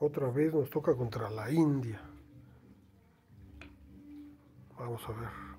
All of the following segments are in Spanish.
Otra vez nos toca contra la India. Vamos a ver.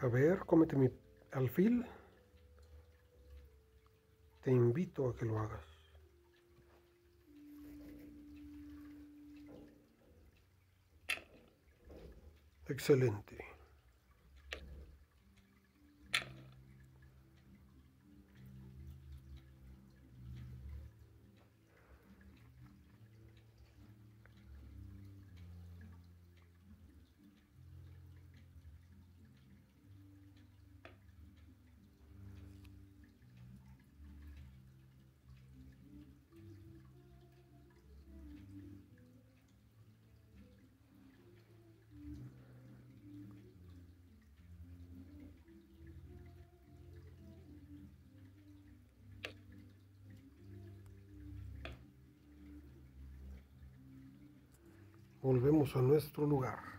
A ver, cómete mi alfil. Te invito a que lo hagas. Excelente. Volvemos a nuestro lugar.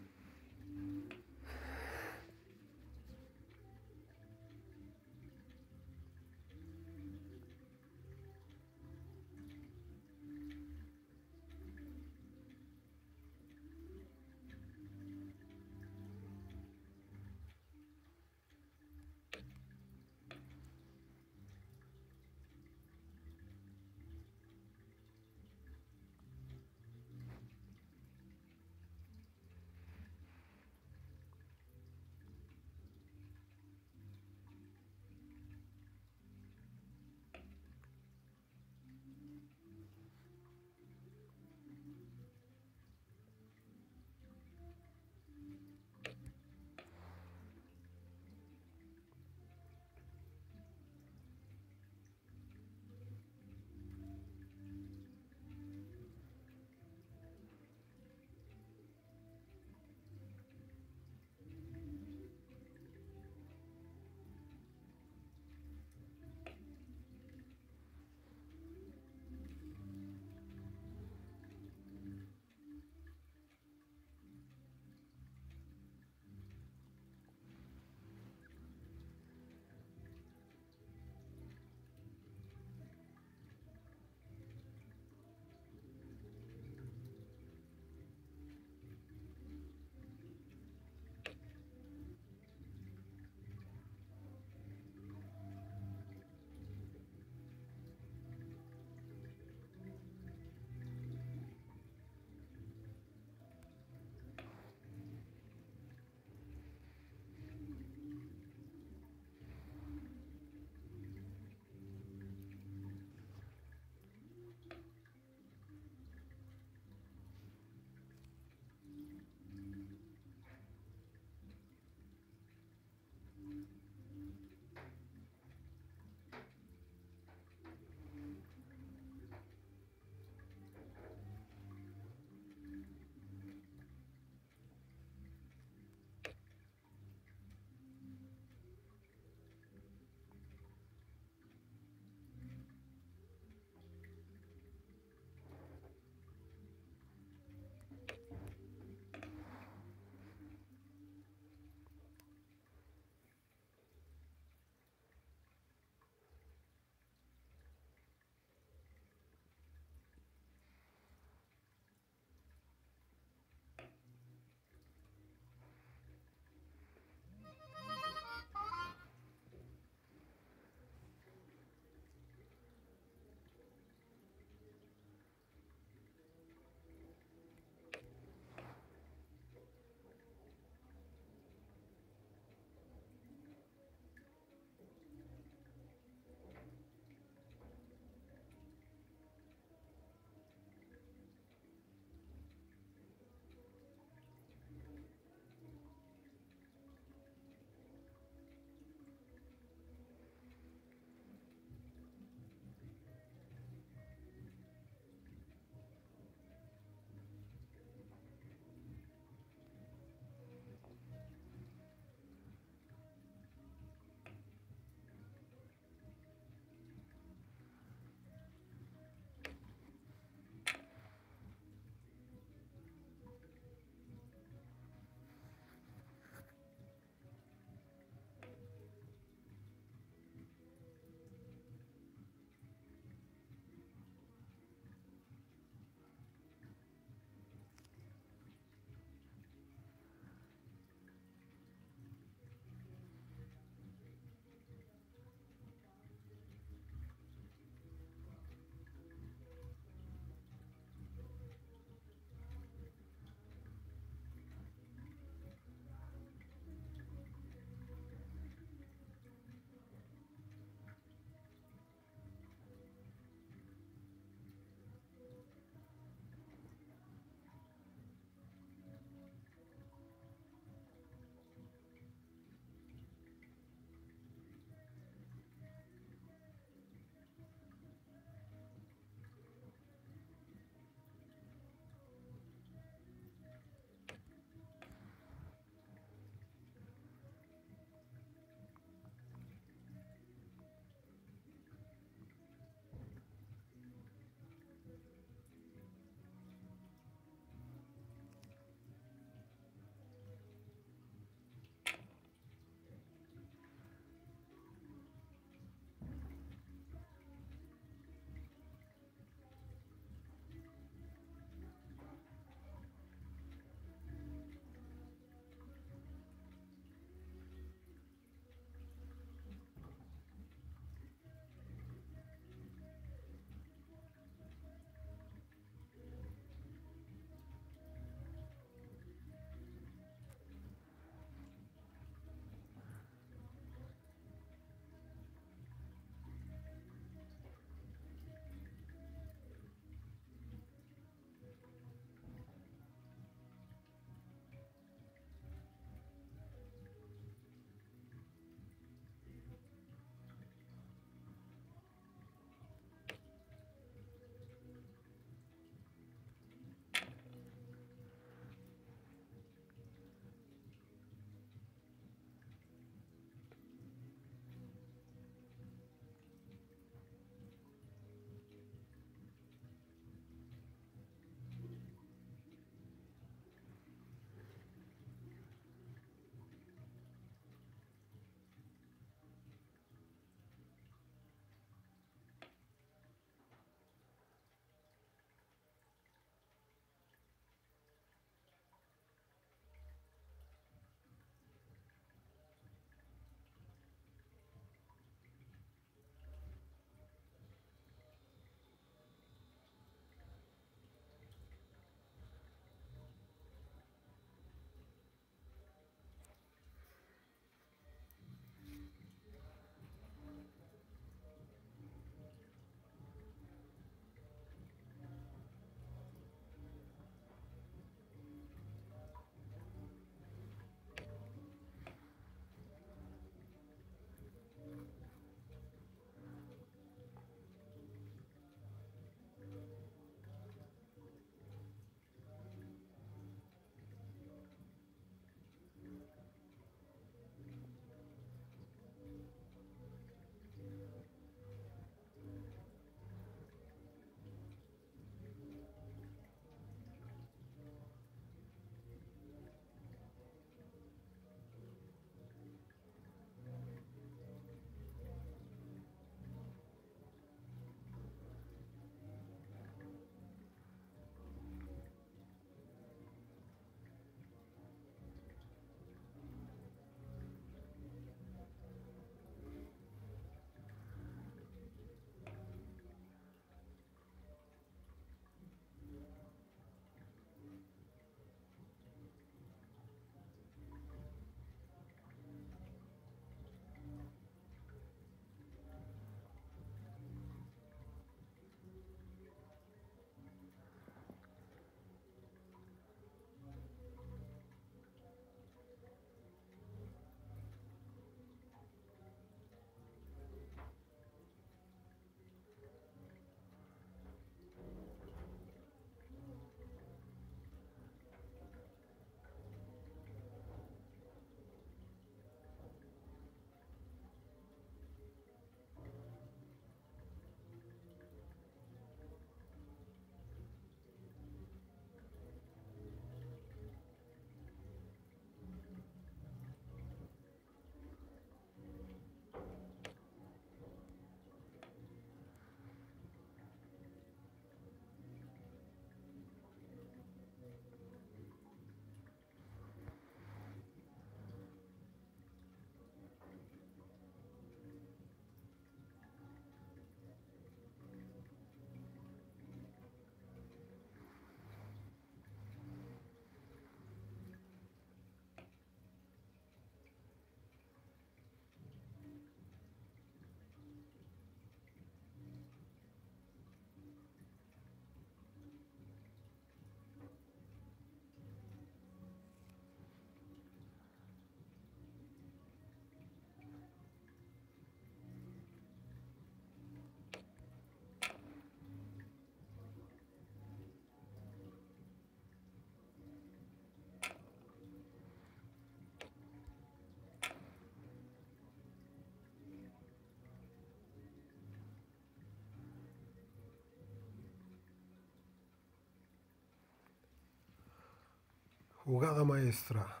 Jugada maestra.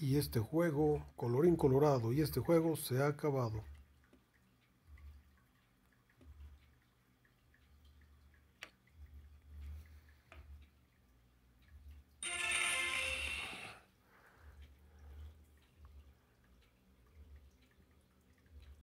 Y este juego, colorín colorado, y este juego se ha acabado.